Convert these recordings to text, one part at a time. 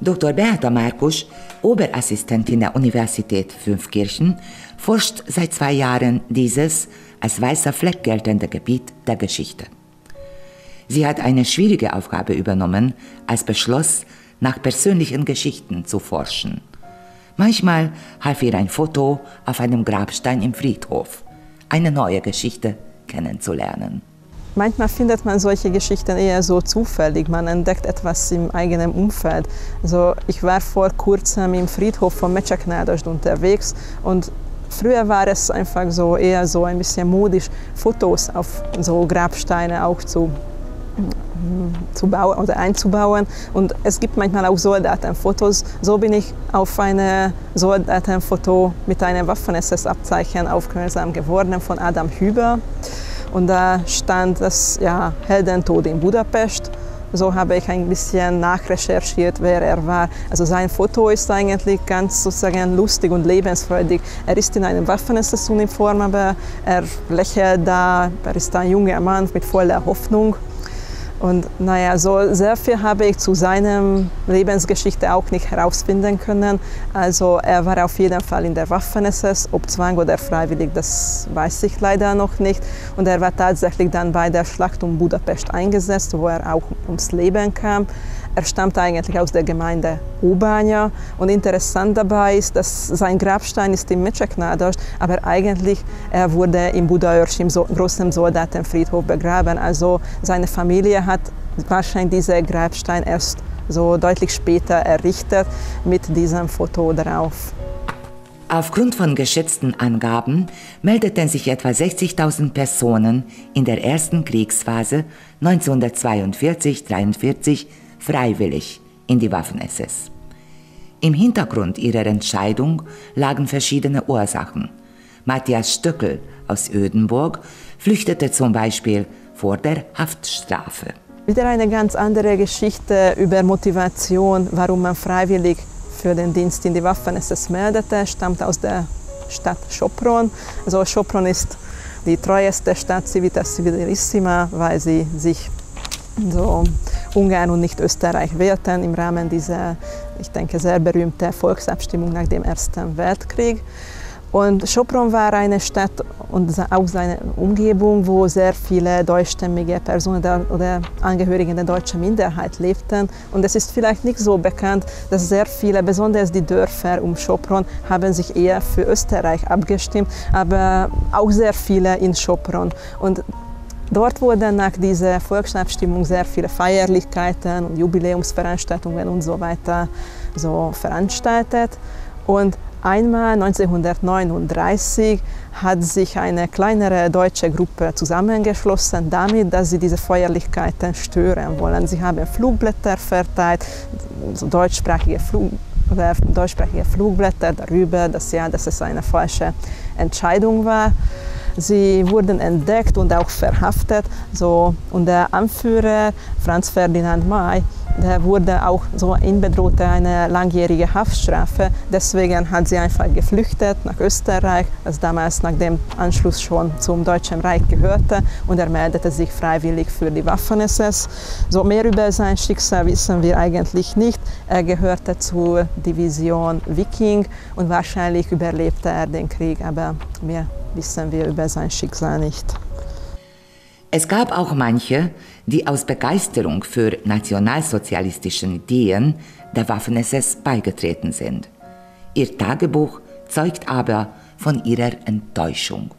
Dr. Beata Markus, Oberassistentin der Universität Fünfkirchen, forscht seit zwei Jahren dieses als weißer Fleck geltende Gebiet der Geschichte. Sie hat eine schwierige Aufgabe übernommen, als beschloss, nach persönlichen Geschichten zu forschen. Manchmal half ihr ein Foto auf einem Grabstein im Friedhof, eine neue Geschichte kennenzulernen. Manchmal findet man solche Geschichten eher so zufällig. Man entdeckt etwas im eigenen Umfeld. Also ich war vor kurzem im Friedhof von Mecseknádas unterwegs und früher war es einfach so eher so ein bisschen modisch, Fotos auf so Grabsteine auch zu zu bauen oder einzubauen. Und es gibt manchmal auch Soldatenfotos. So bin ich auf ein Soldatenfoto mit einem Waffen-SS-Abzeichen aufmerksam geworden von Adam Hüber. Und da stand das ja, Heldentod in Budapest. So habe ich ein bisschen nachrecherchiert, wer er war. Also sein Foto ist eigentlich ganz sozusagen lustig und lebensfreudig. Er ist in einem Waffen-SS-Uniform, aber er lächelt da. Er ist ein junger Mann mit voller Hoffnung. Und naja, so sehr viel habe ich zu seiner Lebensgeschichte auch nicht herausfinden können. Also er war auf jeden Fall in der Waffen-SS, ob Zwang oder freiwillig, das weiß ich leider noch nicht. Und er war tatsächlich dann bei der Schlacht um Budapest eingesetzt, wo er auch ums Leben kam. Er stammt eigentlich aus der Gemeinde Ubania und interessant dabei ist, dass sein Grabstein ist in Mecseknádas, aber eigentlich er wurde in Budaörs im so großen Soldatenfriedhof begraben. Also seine Familie hat wahrscheinlich diesen Grabstein erst so deutlich später errichtet mit diesem Foto drauf. Aufgrund von geschätzten Angaben meldeten sich etwa 60.000 Personen in der ersten Kriegsphase 1942-43 freiwillig in die Waffen-SS. Im Hintergrund ihrer Entscheidung lagen verschiedene Ursachen. Matthias Stöckel aus Ödenburg flüchtete zum Beispiel vor der Haftstrafe. Wieder eine ganz andere Geschichte über Motivation, warum man freiwillig für den Dienst in die Waffen-SS meldete, stammt aus der Stadt Sopron. Also Sopron ist die treueste Stadt Civitas Civilissima, weil sie sich so Ungarn und nicht Österreich wehrten im Rahmen dieser, ich denke, sehr berühmten Volksabstimmung nach dem Ersten Weltkrieg. Und Sopron war eine Stadt und auch seine Umgebung, wo sehr viele deutschstämmige Personen oder Angehörige der deutschen Minderheit lebten. Und es ist vielleicht nicht so bekannt, dass sehr viele, besonders die Dörfer um Sopron, haben sich eher für Österreich abgestimmt, aber auch sehr viele in Sopron. Und Dort wurden nach dieser Volksabstimmung sehr viele Feierlichkeiten und Jubiläumsveranstaltungen und so weiter so veranstaltet. Und einmal 1939 hat sich eine kleinere deutsche Gruppe zusammengeschlossen, damit, dass sie diese Feierlichkeiten stören wollen. Sie haben Flugblätter verteilt, so deutschsprachige, Flug, deutschsprachige Flugblätter darüber, dass, ja, dass es eine falsche Entscheidung war. Sie wurden entdeckt und auch verhaftet. So, und der Anführer Franz Ferdinand May, der wurde auch so in bedrohte eine langjährige Haftstrafe. Deswegen hat sie einfach geflüchtet nach Österreich, das damals nach dem Anschluss schon zum Deutschen Reich gehörte, und er meldete sich freiwillig für die Waffen-SS. So mehr über sein Schicksal wissen wir eigentlich nicht. Er gehörte zur Division Viking und wahrscheinlich überlebte er den Krieg, aber wir wissen wir über sein Schicksal nicht. Es gab auch manche, die aus Begeisterung für nationalsozialistischen Ideen der Waffen-SS beigetreten sind. Ihr Tagebuch zeugt aber von ihrer Enttäuschung.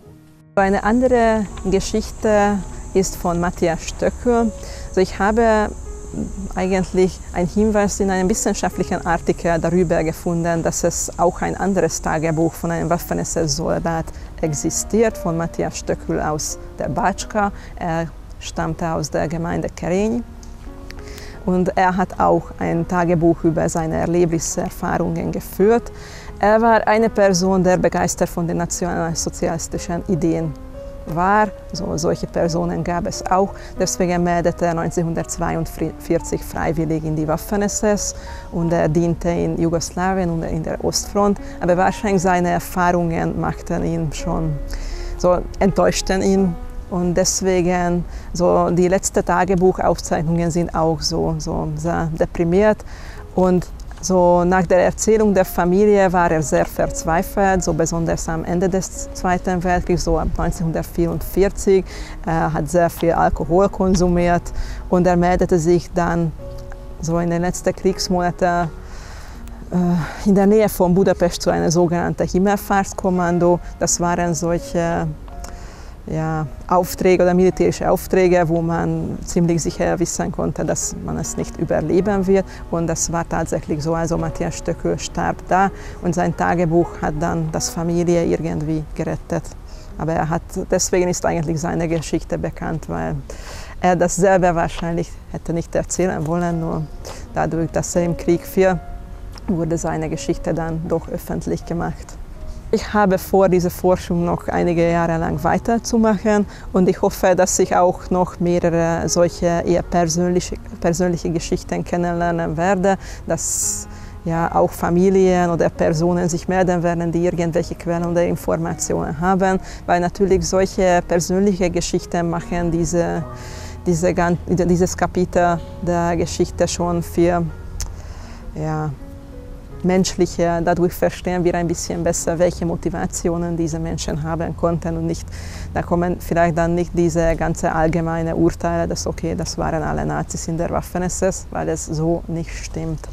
Eine andere Geschichte ist von Matthias Stöckel. Also ich habe eigentlich einen Hinweis in einem wissenschaftlichen Artikel darüber gefunden, dass es auch ein anderes Tagebuch von einem Waffen-SS-Soldat existiert, von Matthias Stöckl aus der Batschka. Er stammte aus der Gemeinde Kerény. Und er hat auch ein Tagebuch über seine Erlebnisse, Erfahrungen geführt. Er war eine Person, der begeistert von den nationalsozialistischen Ideen war. So, solche Personen gab es auch. Deswegen meldete er 1942 freiwillig in die Waffen-SS und er diente in Jugoslawien und in der Ostfront. Aber wahrscheinlich seine Erfahrungen machten ihn schon, so enttäuschten ihn. Und deswegen, so die letzten Tagebuchaufzeichnungen sind auch so, so sehr deprimiert. Und So nach der Erzählung der Familie war er sehr verzweifelt, so besonders am Ende des Zweiten Weltkriegs, so ab 1944. Er hat sehr viel Alkohol konsumiert und er meldete sich dann so in den letzten Kriegsmonaten äh, in der Nähe von Budapest zu einem sogenannten Himmelfahrtskommando. Das waren solche ja, Aufträge oder militärische Aufträge, wo man ziemlich sicher wissen konnte, dass man es nicht überleben wird. Und das war tatsächlich so. Also Matthias Stöckel starb da und sein Tagebuch hat dann das Familie irgendwie gerettet. Aber er hat, deswegen ist eigentlich seine Geschichte bekannt, weil er das selber wahrscheinlich hätte nicht erzählen wollen, nur dadurch, dass er im Krieg fiel, wurde seine Geschichte dann doch öffentlich gemacht. Ich habe vor, diese Forschung noch einige Jahre lang weiterzumachen und ich hoffe, dass ich auch noch mehrere solche eher persönliche, persönliche Geschichten kennenlernen werde, dass ja, auch Familien oder Personen sich melden werden, die irgendwelche Quellen oder Informationen haben, weil natürlich solche persönliche Geschichten machen diese, diese, dieses Kapitel der Geschichte schon für ja, menschlicher. Dadurch verstehen wir ein bisschen besser, welche Motivationen diese Menschen haben konnten und nicht, da kommen vielleicht dann nicht diese ganze allgemeine Urteile, dass okay, das waren alle Nazis in der Waffen-SS, weil es so nicht stimmt.